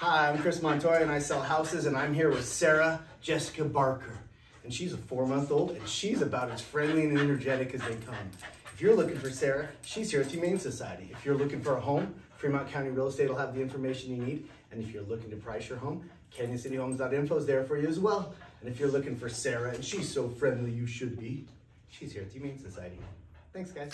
Hi, I'm Chris Montoya and I sell houses and I'm here with Sarah Jessica Barker. And she's a four month old and she's about as friendly and energetic as they come. If you're looking for Sarah, she's here at the Humane Society. If you're looking for a home, Fremont County Real Estate will have the information you need. And if you're looking to price your home, CanyonCityHomes.info is there for you as well. And if you're looking for Sarah, and she's so friendly you should be, she's here at Humane Society. Thanks, guys.